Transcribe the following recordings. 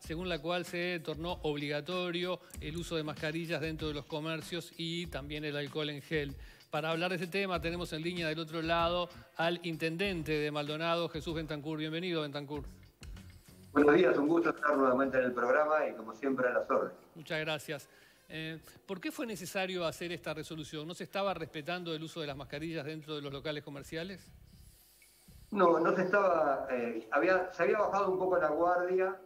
según la cual se tornó obligatorio el uso de mascarillas dentro de los comercios y también el alcohol en gel. Para hablar de este tema tenemos en línea del otro lado al intendente de Maldonado, Jesús Bentancur. Bienvenido, Bentancur. Buenos días, un gusto estar nuevamente en el programa y como siempre a las órdenes. Muchas gracias. Eh, ¿Por qué fue necesario hacer esta resolución? ¿No se estaba respetando el uso de las mascarillas dentro de los locales comerciales? No, no se estaba, eh, había, se había bajado un poco la guardia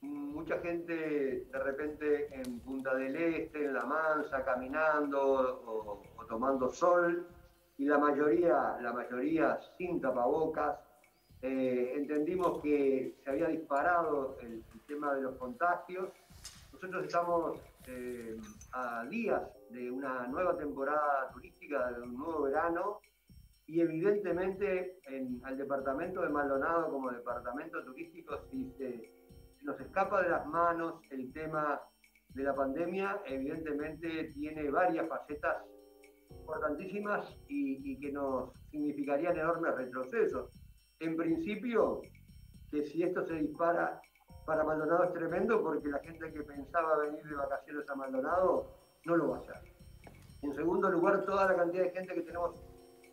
mucha gente de repente en Punta del Este, en La Mansa, caminando o, tomando sol, y la mayoría, la mayoría sin tapabocas. Eh, entendimos que se había disparado el, tema de los contagios. Nosotros estamos eh, a días de una nueva temporada turística, de un nuevo verano, y evidentemente en, al departamento de Maldonado como departamento turístico, se nos escapa de las manos el tema de la pandemia, evidentemente tiene varias facetas importantísimas y, que nos significarían enormes retrocesos. En principio, que si esto se dispara para Maldonado es tremendo porque la gente que pensaba venir de vacaciones a Maldonado no lo va a hacer. En segundo lugar, toda la cantidad de gente que tenemos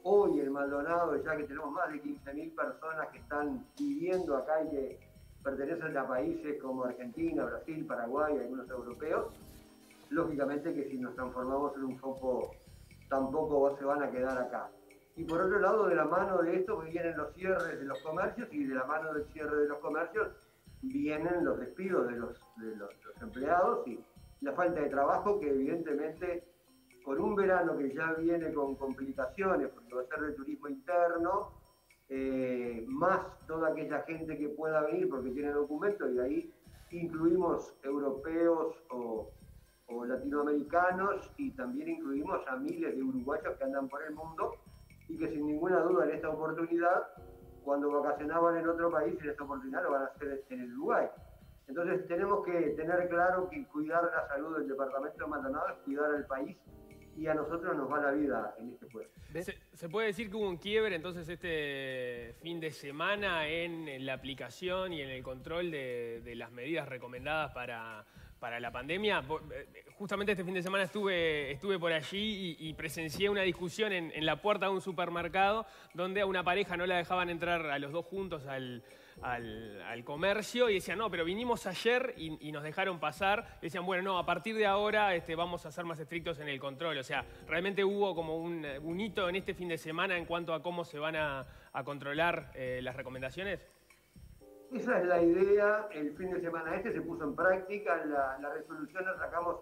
hoy en Maldonado, ya que tenemos más de 15.000 personas que están viviendo acá y que pertenecen a países como Argentina, Brasil, Paraguay, algunos europeos, lógicamente que si nos transformamos en un foco tampoco se van a quedar acá. Y por otro lado, de la mano de esto vienen los cierres de los comercios y de la mano del cierre de los comercios vienen los despidos de los, de los, empleados y la falta de trabajo que evidentemente con un verano que ya viene con complicaciones, porque va a ser de turismo interno, eh, más toda aquella gente que pueda venir porque tiene documentos y ahí incluimos europeos o, latinoamericanos y también incluimos a miles de uruguayos que andan por el mundo y que sin ninguna duda en esta oportunidad, cuando vacacionaban en otro país, en esta oportunidad lo van a hacer en el Uruguay. Entonces tenemos que tener claro que cuidar la salud del departamento de Maldonado es cuidar al país y a nosotros nos va la vida en este pueblo. ¿Se, puede decir que hubo un quiebre entonces este fin de semana en, la aplicación y en el control de, las medidas recomendadas para, para la pandemia? Eh, justamente este fin de semana estuve, estuve por allí y, presencié una discusión en, la puerta de un supermercado donde a una pareja no la dejaban entrar a los dos juntos al al, comercio y decían, no, pero vinimos ayer y, nos dejaron pasar. decían, bueno, no, a partir de ahora este, vamos a ser más estrictos en el control. O sea, realmente hubo como un, hito en este fin de semana en cuanto a cómo se van a, controlar eh, las recomendaciones. Esa es la idea. El fin de semana este se puso en práctica. La, la resolución la sacamos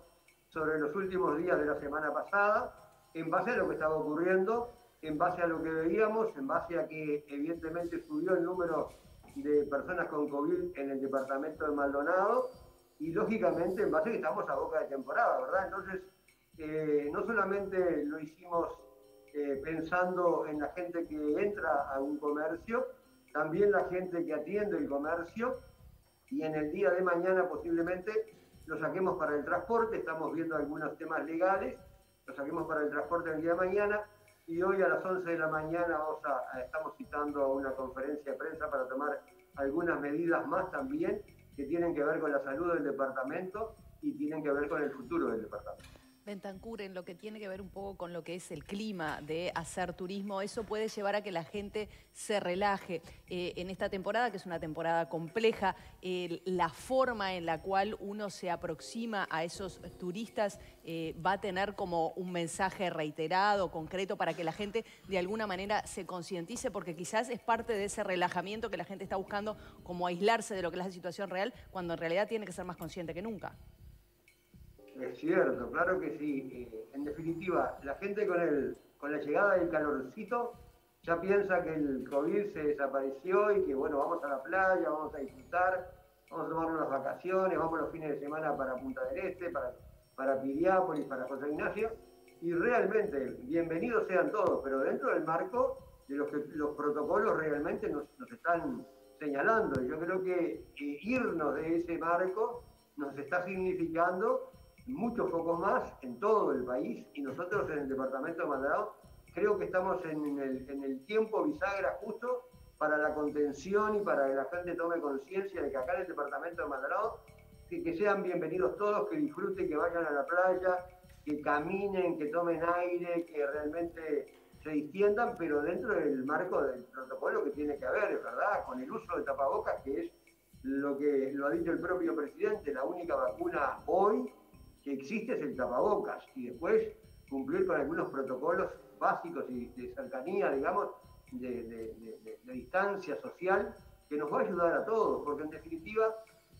sobre los últimos días de la semana pasada, en base a lo que estaba ocurriendo, en base a lo que veíamos, en base a que evidentemente subió el número de personas con COVID en el departamento de Maldonado y lógicamente en base a que estamos a boca de temporada, ¿verdad? Entonces, eh, no solamente lo hicimos eh, pensando en la gente que entra a un comercio, también la gente que atiende el comercio y en el día de mañana posiblemente lo saquemos para el transporte, estamos viendo algunos temas legales, lo saquemos para el transporte el día de mañana. Y hoy a las 11 de la mañana vamos estamos citando a una conferencia de prensa para tomar algunas medidas más también que tienen que ver con la salud del departamento y tienen que ver con el futuro del departamento. Bentancur, en lo que tiene que ver un poco con lo que es el clima de hacer turismo, eso puede llevar a que la gente se relaje. Eh, en esta temporada, que es una temporada compleja, la forma en la cual uno se aproxima a esos turistas eh, va a tener como un mensaje reiterado, concreto, para que la gente de alguna manera se concientice, porque quizás es parte de ese relajamiento que la gente está buscando, como aislarse de lo que es la situación real, cuando en realidad tiene que ser más consciente que nunca. Es cierto, claro que sí. Eh, en definitiva, la gente con, el, con la llegada del calorcito ya piensa que el COVID se desapareció y que bueno, vamos a la playa, vamos a disfrutar, vamos a tomar unas vacaciones, vamos los fines de semana para Punta del Este, para, para Piriápolis, para José Ignacio. Y realmente, bienvenidos sean todos, pero dentro del marco de los que los protocolos realmente nos, están señalando. Yo creo que irnos de ese marco nos está significando muchos focos más en todo el país y nosotros en el departamento de Maldonado creo que estamos en el, tiempo bisagra justo para la contención y para que la gente tome conciencia de que acá en el departamento de Maldonado, que, que sean bienvenidos todos, que disfruten, que vayan a la playa, que caminen, que tomen aire, que realmente se distiendan, pero dentro del marco del protocolo que tiene que haber, ¿verdad? Con el uso de tapabocas, que es lo que lo ha dicho el propio presidente, la única vacuna hoy que existe es el tapabocas, y después cumplir con algunos protocolos básicos y de cercanía, digamos, de, distancia social que nos va a ayudar a todos, porque en definitiva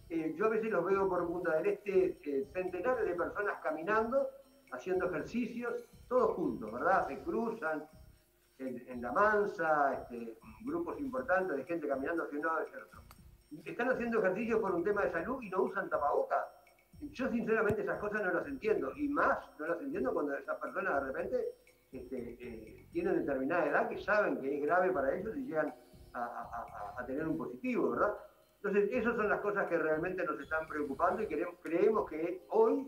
eh, yo a veces los veo por Punta del Este eh, centenares de personas caminando, haciendo ejercicios, todos juntos, ¿verdad? Se cruzan en, la mansa, este, grupos importantes de gente caminando hacia un lado hacia. Están haciendo ejercicios por un tema de salud y no usan tapabocas. Yo sinceramente esas cosas no las entiendo, y más no las entiendo cuando esas personas de repente este, eh, tienen determinada edad que saben que es grave para ellos y llegan a, tener un positivo, ¿verdad? Entonces, esas son las cosas que realmente nos están preocupando y creemos que hoy,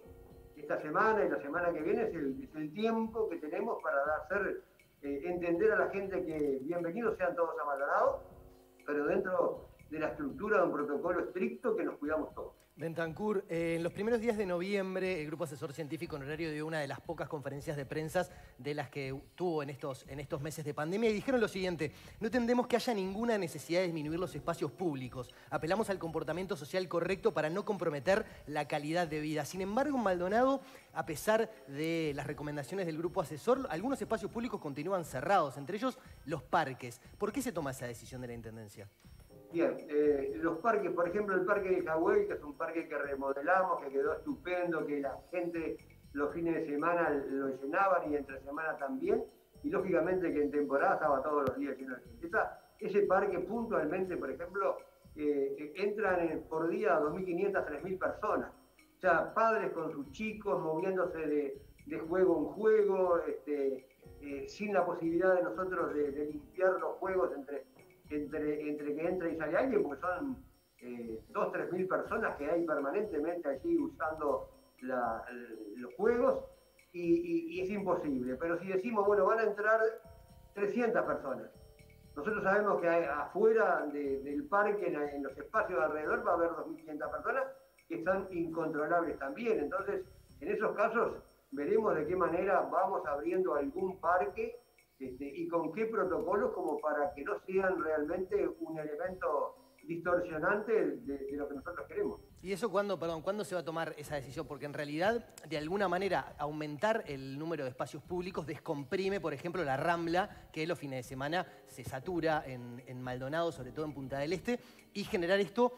esta semana y la semana que viene es el, tiempo que tenemos para hacer eh, entender a la gente que bienvenidos sean todos a pero dentro de la estructura de un protocolo estricto que nos cuidamos todos. Bentancur, eh, en los primeros días de noviembre, el Grupo Asesor Científico Honorario dio una de las pocas conferencias de prensa de las que tuvo en estos, en estos meses de pandemia y dijeron lo siguiente, no entendemos que haya ninguna necesidad de disminuir los espacios públicos, apelamos al comportamiento social correcto para no comprometer la calidad de vida. Sin embargo, en Maldonado, a pesar de las recomendaciones del Grupo Asesor, algunos espacios públicos continúan cerrados, entre ellos los parques. ¿Por qué se toma esa decisión de la Intendencia? Bien, eh, los parques, por ejemplo, el parque de Cahuel, que es un parque que remodelamos, que quedó estupendo, que la gente los fines de semana lo llenaban y entre semana también, y lógicamente que en temporada estaba todos los días lleno de gente. ese parque puntualmente, por ejemplo, eh, entran por día 2.500, 3.000 personas. O sea, padres con sus chicos moviéndose de, juego en juego, este, eh, sin la posibilidad de nosotros de limpiar los juegos entre entre, entre que entra y sale alguien, porque son eh, dos, tres mil personas que hay permanentemente allí usando los juegos y, es imposible. Pero si decimos, bueno, van a entrar 300 personas, nosotros sabemos que afuera del parque, en, los espacios alrededor, va a haber 2.500 personas que son incontrolables también. Entonces, en esos casos, veremos de qué manera vamos abriendo algún parque este, y con qué protocolos como para que no sean realmente un elemento distorsionante de, lo que nosotros queremos. ¿Y eso cuándo, perdón, cuándo se va a tomar esa decisión? Porque en realidad, de alguna manera, aumentar el número de espacios públicos descomprime, por ejemplo, la Rambla, que los fines de semana se satura en, en Maldonado, sobre todo en Punta del Este, y generar esto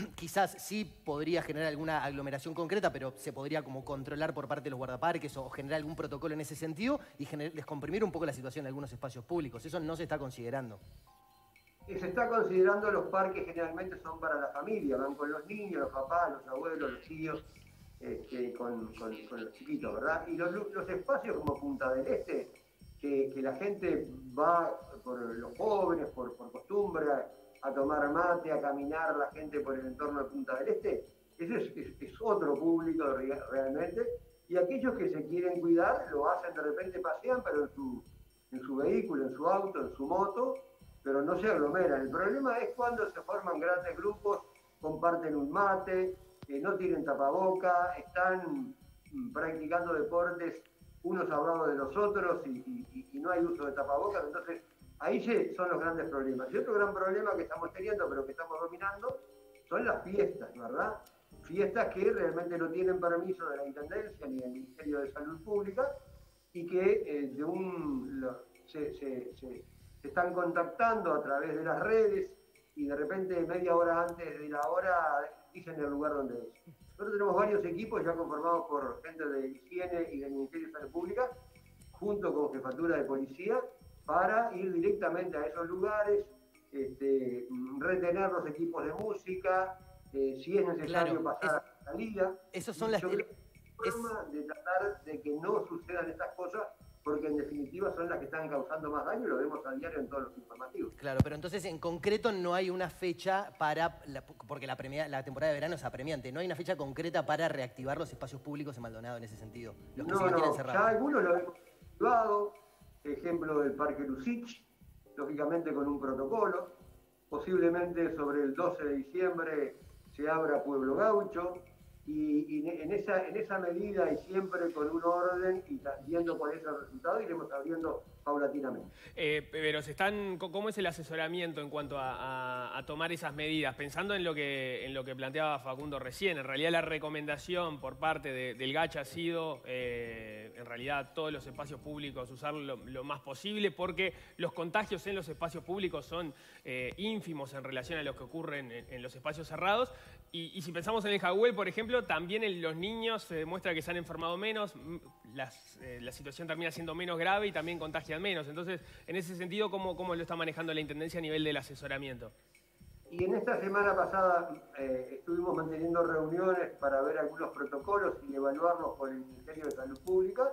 quizás sí podría generar alguna aglomeración concreta, pero se podría como controlar por parte de los guardaparques o generar algún protocolo en ese sentido y descomprimir un poco la situación en algunos espacios públicos. Eso no se está considerando. Se está considerando los parques generalmente son para la familia, van con los niños, los papás, los abuelos, los tíos, este, con, los chiquitos, ¿verdad? Y los, espacios como Punta del Este, que, la gente va por los jóvenes, por, por costumbre, a tomar mate, a caminar la gente por el entorno de Punta del Este, ese es, otro público realmente, y aquellos que se quieren cuidar lo hacen de repente, pasean, pero en su, en su vehículo, en su auto, en su moto, pero no se aglomeran. El problema es cuando se forman grandes grupos, comparten un mate, eh, no tienen tapaboca, están mm, practicando deportes unos al de los otros y, y no hay uso de tapabocas, entonces Ahí son los grandes problemas. Y otro gran problema que estamos teniendo, pero que estamos dominando, son las fiestas, ¿verdad? Fiestas que realmente no tienen permiso de la Intendencia ni del Ministerio de Salud Pública y que eh, de un, se, están contactando a través de las redes y de repente media hora antes de la hora dicen el lugar donde es. Nosotros tenemos varios equipos ya conformados por gente de higiene y del Ministerio de Salud Pública, junto con jefatura de policía, para ir directamente a esos lugares, este, retener los equipos de música, eh, si es necesario pasar a la salida. Esas son las... forma de tratar de que no sucedan estas cosas porque en definitiva son las que están causando más daño y lo vemos a diario en todos los informativos. Claro, pero entonces en concreto no hay una fecha para, porque la, la temporada de verano es apremiante, no hay una fecha concreta para reactivar los espacios públicos en Maldonado en ese sentido, los que no, no, ya algunos lo hemos activado, ejemplo del Parque Lucich, lógicamente con un protocolo. posiblemente sobre el 12 de diciembre se abra Pueblo Gaucho, y, en, esa, en esa medida y siempre con un orden y viendo cuál es el resultado, iremos abriendo paulatinamente. Eh, pero se están, ¿cómo es el asesoramiento en cuanto a, tomar esas medidas? Pensando en lo, que, en lo que planteaba Facundo recién, en realidad la recomendación por parte del GACH ha sido, eh, en realidad, todos los espacios públicos usarlo lo, más posible, porque los contagios en los espacios públicos son eh, ínfimos en relación a los que ocurren en, los espacios cerrados. Y, si pensamos en el Jagüel, por ejemplo, también en los niños se demuestra que se han enfermado menos, la situación termina siendo menos grave y también contagia menos. Entonces, en ese sentido, ¿cómo, cómo lo está manejando la Intendencia a nivel del asesoramiento? Y en esta semana pasada eh, estuvimos manteniendo reuniones para ver algunos protocolos y evaluarlos por el Ministerio de Salud Pública.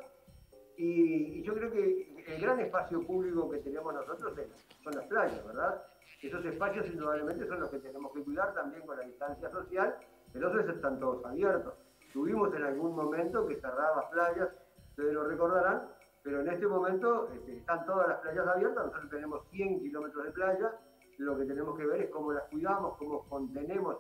Y, yo creo que el gran espacio público que tenemos nosotros son las playas, ¿verdad? Esos espacios indudablemente son los que tenemos que cuidar también con la distancia social, pero esos están todos abiertos. Tuvimos en algún momento que cerrar las playas, ustedes lo recordarán, pero en este momento este, están todas las playas abiertas, nosotros tenemos 100 kilómetros de playa, lo que tenemos que ver es cómo las cuidamos, cómo contenemos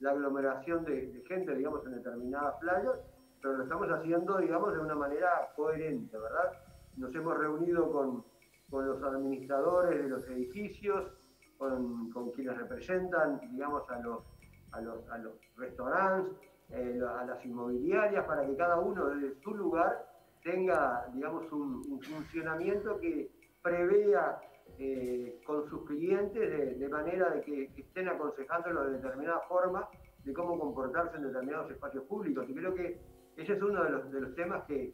la aglomeración de, gente, digamos, en determinadas playas, pero lo estamos haciendo, digamos, de una manera coherente, ¿verdad? Nos hemos reunido con, los administradores de los edificios, con, quienes representan, digamos, a los, a los, restaurantes, eh, a las inmobiliarias, para que cada uno desde su lugar tenga, digamos, un, funcionamiento que prevea eh, con sus clientes de, manera de que, estén aconsejándolo de determinada forma de cómo comportarse en determinados espacios públicos. Y creo que ese es uno de los, de los temas que,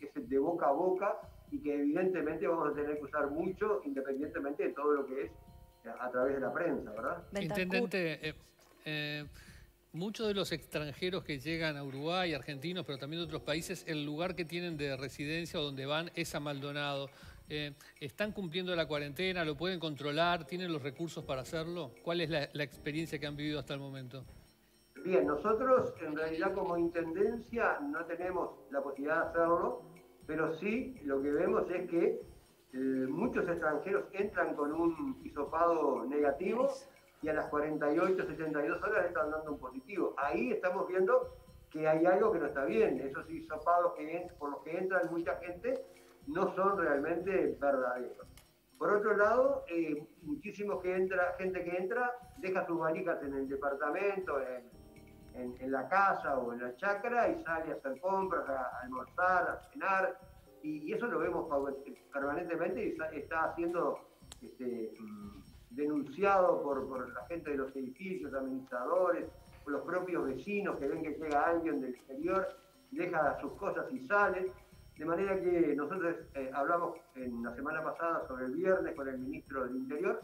es de boca a boca y que evidentemente vamos a tener que usar mucho independientemente de todo lo que es a través de la prensa, ¿verdad? Intendente, eh, eh, muchos de los extranjeros que llegan a Uruguay, argentinos, pero también de otros países, el lugar que tienen de residencia o donde van es a Maldonado. Eh, ¿Están cumpliendo la cuarentena? ¿Lo pueden controlar? ¿Tienen los recursos para hacerlo? ¿Cuál es la, experiencia que han vivido hasta el momento? Bien, nosotros en realidad como Intendencia no tenemos la posibilidad de hacerlo, pero sí lo que vemos es que eh, muchos extranjeros entran con un hisopado negativo y a las 48, 72 horas están dando un positivo. Ahí estamos viendo que hay algo que no está bien. Esos hisopados que, por los que entran mucha gente no son realmente verdaderos. Por otro lado, eh, muchísimo que entra, gente que entra deja sus valijas en el departamento, en, la casa o en la chacra y sale a hacer compras, a, almorzar, a cenar. Y, eso lo vemos permanentemente y está, haciendo este, mm, denunciado por, por la gente de los edificios, administradores, por los propios vecinos que ven que llega alguien del exterior, deja sus cosas y sale. De manera que nosotros eh, hablamos en la semana pasada sobre el viernes con el ministro del Interior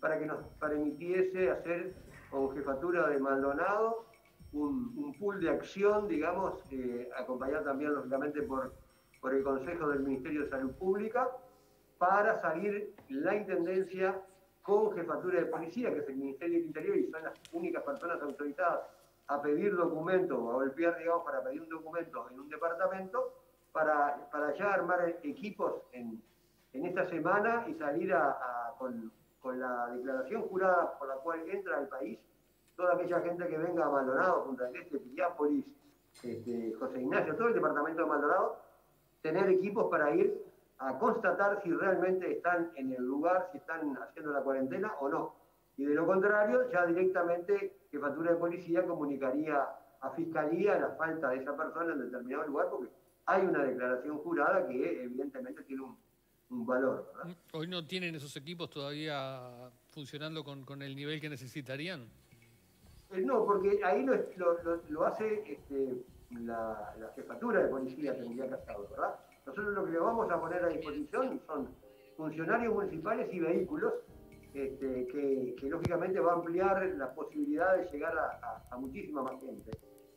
para que nos permitiese hacer con jefatura de Maldonado un, pool de acción, digamos, eh, acompañado también lógicamente por, por el Consejo del Ministerio de Salud Pública, para salir la Intendencia con jefatura de policía, que es el Ministerio del Interior, y son las únicas personas autorizadas a pedir documentos a golpear, digamos, para pedir un documento en un departamento, para, para ya armar equipos en, en esta semana y salir a, con, con, la declaración jurada por la cual entra al país toda aquella gente que venga a Maldonado, Punta del Este, Piriápolis, este, José Ignacio, todo el departamento de Maldonado, tener equipos para ir a constatar si realmente están en el lugar, si están haciendo la cuarentena o no. Y de lo contrario, ya directamente Jefatura de Policía comunicaría a Fiscalía la falta de esa persona en determinado lugar, porque hay una declaración jurada que evidentemente tiene un, valor. ¿Hoy no tienen esos equipos todavía funcionando con, el nivel que necesitarían? Eh, no, porque ahí lo, hace este, la, la, jefatura de policía, tendría que hacerlo, ¿verdad? Nosotros lo que le vamos a poner a disposición son funcionarios municipales y vehículos este, que, lógicamente va a ampliar la posibilidad de llegar a, muchísima más gente.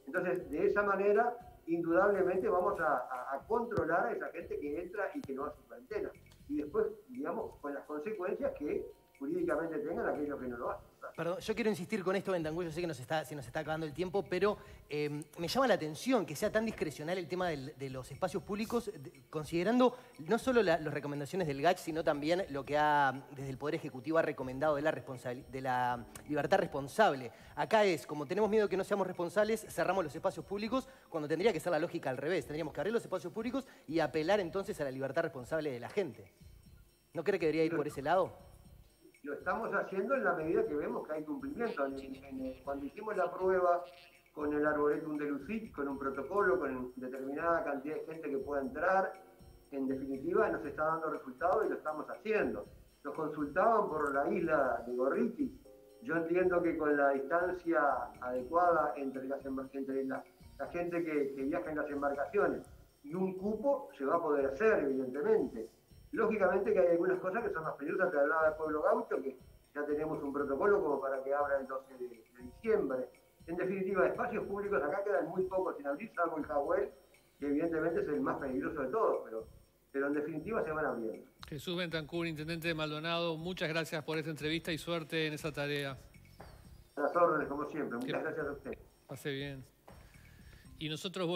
Entonces, de esa manera, indudablemente vamos a, controlar a esa gente que entra y que no hace cuarentena. Y después, digamos, con las consecuencias que jurídicamente tengan aquellos que no lo hacen. Perdón, yo quiero insistir con esto, Bentangú, yo sé que nos está, se nos está acabando el tiempo, pero eh, me llama la atención que sea tan discrecional el tema del- de los espacios públicos, de- considerando no solo la- las recomendaciones del GACH, sino también lo que ha, desde el Poder Ejecutivo ha recomendado de la, de la libertad responsable. Acá es, como tenemos miedo que no seamos responsables, cerramos los espacios públicos, cuando tendría que ser la lógica al revés. Tendríamos que abrir los espacios públicos y apelar entonces a la libertad responsable de la gente. ¿No cree que debería ir por ese lado? Lo estamos haciendo en la medida que vemos que hay cumplimiento. En- en- cuando hicimos la prueba con el Arboretum de Lucid, con un protocolo, con determinada cantidad de gente que pueda entrar, en definitiva nos está dando resultados y lo estamos haciendo. Nos consultaban por la isla de Gorriti. Yo entiendo que con la distancia adecuada entre, las, entre la, la gente que, que viaja en las embarcaciones y un cupo se va a poder hacer, evidentemente. Lógicamente que hay algunas cosas que son más peligrosas, te hablaba del pueblo gaucho, que ya tenemos un protocolo como para que abra el 12 de, de diciembre. En definitiva, espacios públicos acá quedan muy pocos sin abrir, salvo el Jahuel, que evidentemente es el más peligroso de todos, pero, pero en definitiva se van abriendo. Jesús Bentancur, intendente de Maldonado, muchas gracias por esta entrevista y suerte en esa tarea. A las órdenes, como siempre. Muchas gracias a usted. Pase bien. Y nosotros